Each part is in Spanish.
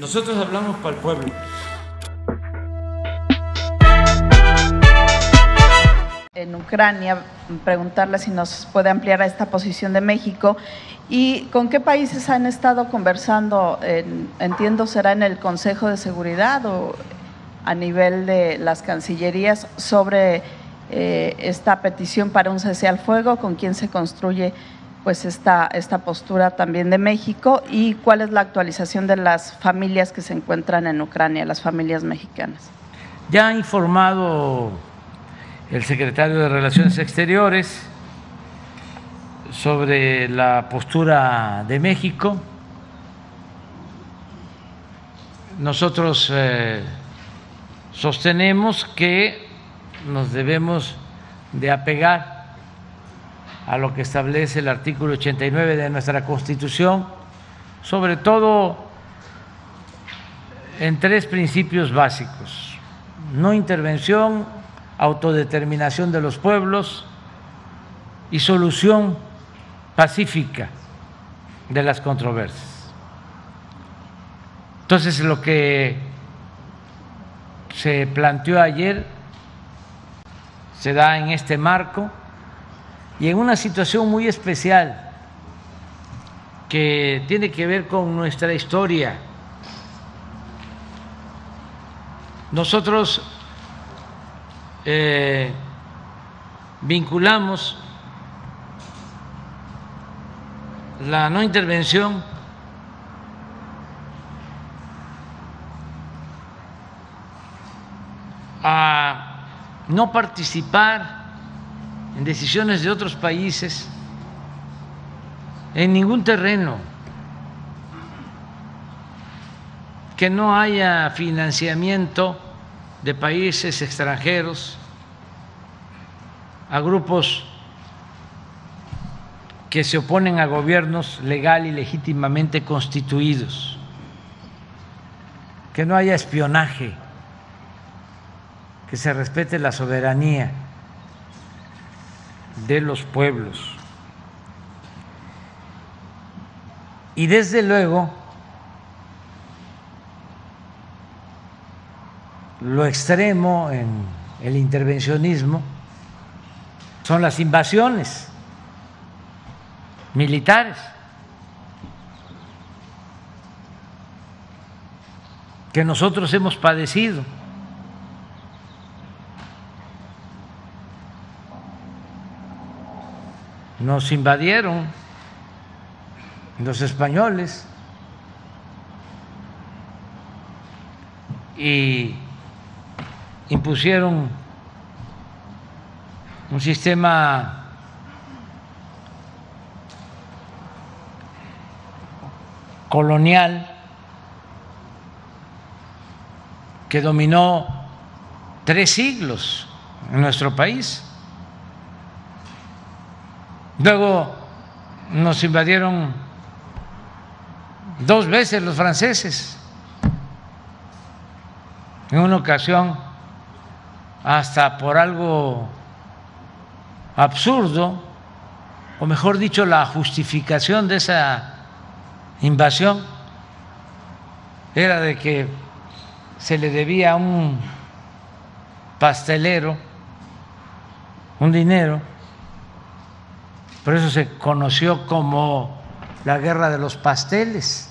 Nosotros hablamos para el pueblo. En Ucrania, preguntarle si nos puede ampliar a esta posición de México y con qué países han estado conversando, en- entiendo será en el Consejo de Seguridad o a nivel de las cancillerías sobre eh, esta petición para un cese al fuego, con quién se construye pues esta, esta postura también de México y cuál es la actualización de las familias que se encuentran en Ucrania, las familias mexicanas. Ya ha informado el secretario de Relaciones Exteriores sobre la postura de México. Nosotros eh, sostenemos que nos debemos de apegar a lo que establece el artículo 89 de nuestra Constitución, sobre todo en tres principios básicos. No intervención, autodeterminación de los pueblos y solución pacífica de las controversias. Entonces, lo que se planteó ayer se da en este marco y en una situación muy especial que tiene que ver con nuestra historia. Nosotros eh, vinculamos la no intervención a no participar en decisiones de otros países en ningún terreno que no haya financiamiento de países extranjeros a grupos que se oponen a gobiernos legal y legítimamente constituidos, que no haya espionaje, que se respete la soberanía de los pueblos. Y desde luego, lo extremo en el intervencionismo son las invasiones militares. que nosotros hemos padecido. Nos invadieron los españoles y impusieron un sistema colonial que dominó tres siglos en nuestro país. Luego nos invadieron dos veces los franceses. En una ocasión, hasta por algo absurdo, o mejor dicho, la justificación de esa invasión era de que se le debía a un pastelero un dinero, por eso se conoció como la guerra de los pasteles,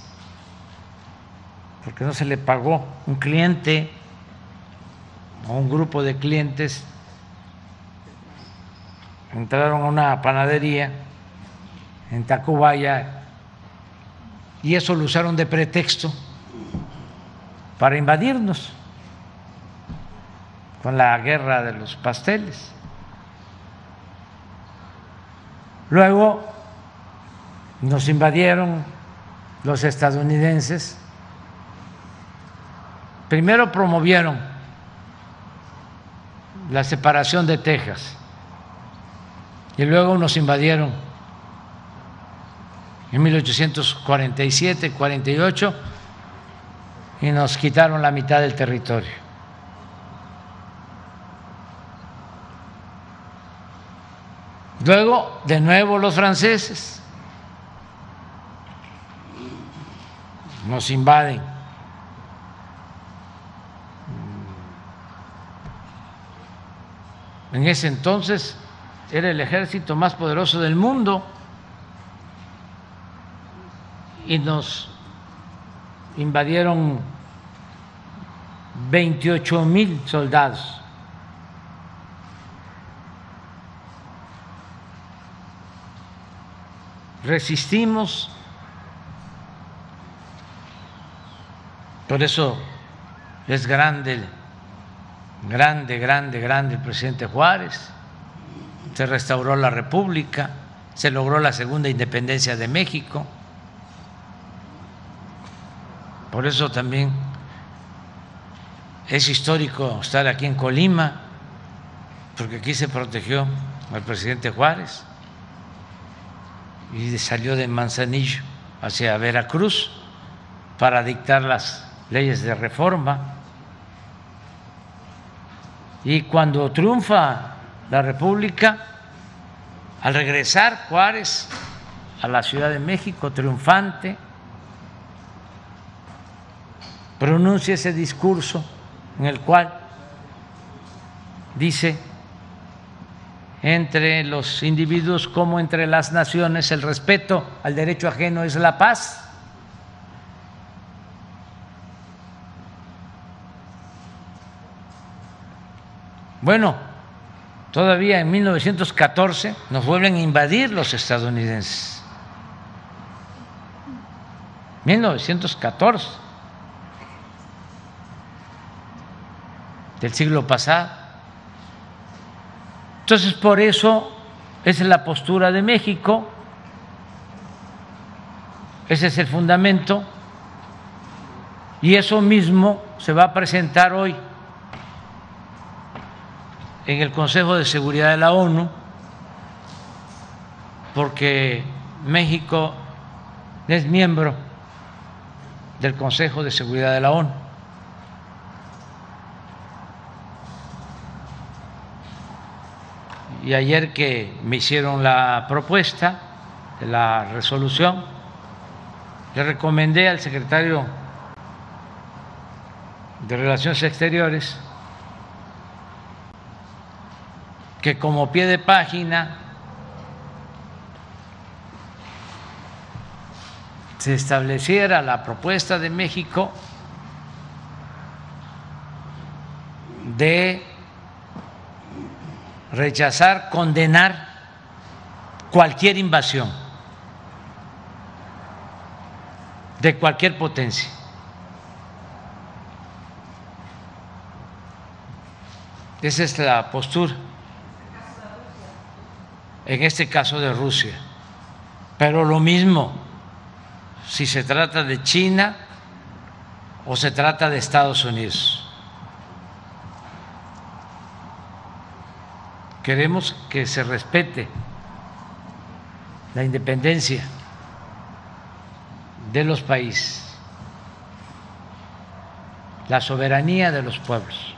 porque no se le pagó un cliente o un grupo de clientes, entraron a una panadería en Tacubaya y eso lo usaron de pretexto para invadirnos con la guerra de los pasteles. Luego nos invadieron los estadounidenses. Primero promovieron la separación de Texas y luego nos invadieron en 1847, 48 y nos quitaron la mitad del territorio. Luego, de nuevo, los franceses nos invaden. En ese entonces era el ejército más poderoso del mundo y nos invadieron 28 mil soldados. Resistimos, por eso es grande, grande, grande, grande el presidente Juárez, se restauró la República, se logró la segunda independencia de México. Por eso también es histórico estar aquí en Colima, porque aquí se protegió al presidente Juárez y salió de Manzanillo hacia Veracruz para dictar las leyes de reforma. Y cuando triunfa la República, al regresar Juárez a la Ciudad de México triunfante, pronuncia ese discurso en el cual dice, entre los individuos como entre las naciones, el respeto al derecho ajeno es la paz. Bueno, todavía en 1914 nos vuelven a invadir los estadounidenses. 1914 del siglo pasado. Entonces, por eso esa es la postura de México, ese es el fundamento, y eso mismo se va a presentar hoy en el Consejo de Seguridad de la ONU, porque México es miembro del Consejo de Seguridad de la ONU. Y ayer que me hicieron la propuesta la resolución, le recomendé al secretario de Relaciones Exteriores que como pie de página se estableciera la propuesta de México de rechazar, condenar cualquier invasión de cualquier potencia. Esa es la postura en este caso de Rusia. Pero lo mismo si se trata de China o se trata de Estados Unidos. Queremos que se respete la independencia de los países, la soberanía de los pueblos.